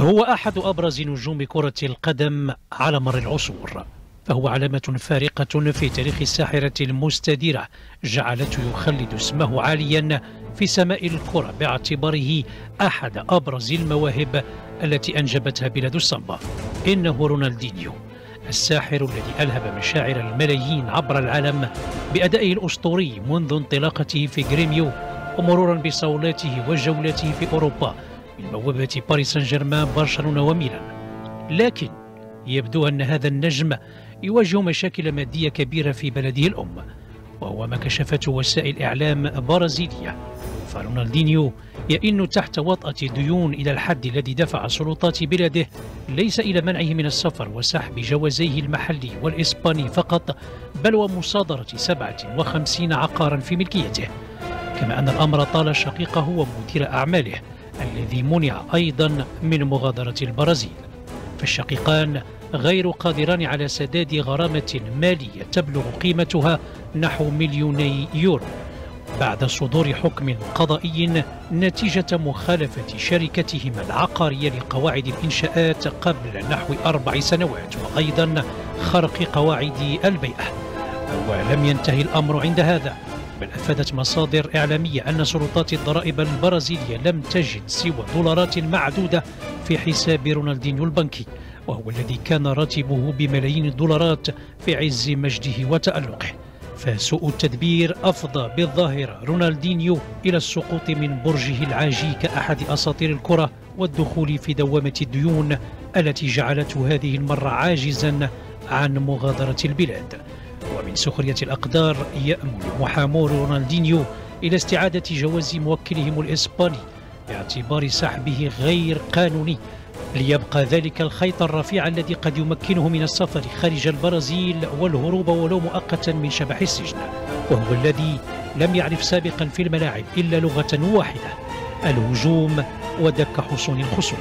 هو أحد أبرز نجوم كرة القدم على مر العصور فهو علامة فارقة في تاريخ الساحرة المستديرة جعلته يخلد اسمه عاليا في سماء الكرة باعتباره أحد أبرز المواهب التي أنجبتها بلاد الصنبا إنه رونالدينيو الساحر الذي ألهب مشاعر الملايين عبر العالم بأدائه الأسطوري منذ انطلاقته في غريميو ومرورا بصولاته وجولاته في أوروبا من بوابة باريس سان جيرمان برشلونة وميلان. لكن يبدو أن هذا النجم يواجه مشاكل مادية كبيرة في بلده الأم وهو ما كشفته وسائل إعلام برازيلية. فرونالدينيو يئن تحت وطأة ديون إلى الحد الذي دفع سلطات بلاده ليس إلى منعه من السفر وسحب جوازيه المحلي والإسباني فقط بل ومصادرة 57 عقارا في ملكيته. كما أن الأمر طال شقيقه ومدير أعماله. الذي منع أيضا من مغادرة البرازيل. فالشقيقان غير قادران على سداد غرامة مالية تبلغ قيمتها نحو مليوني يورو. بعد صدور حكم قضائي نتيجة مخالفة شركتهما العقارية لقواعد الإنشاءات قبل نحو أربع سنوات وأيضا خرق قواعد البيئة ولم ينتهي الأمر عند هذا. بل أفادت مصادر إعلامية أن سلطات الضرائب البرازيلية لم تجد سوى دولارات معدودة في حساب رونالدينيو البنكي وهو الذي كان راتبه بملايين الدولارات في عز مجده وتألقه. فسوء التدبير أفضى بالظاهرة رونالدينيو إلى السقوط من برجه العاجي كأحد أساطير الكرة والدخول في دوامة الديون التي جعلته هذه المرة عاجزا عن مغادرة البلاد. ومن سخرية الأقدار يأمل محامو رونالدينيو إلى استعادة جواز موكلهم الإسباني باعتبار سحبه غير قانوني ليبقى ذلك الخيط الرفيع الذي قد يمكنه من السفر خارج البرازيل والهروب ولو مؤقتا من شبح السجن. وهو الذي لم يعرف سابقا في الملاعب إلا لغة واحدة الهجوم ودك حصون الخصوم.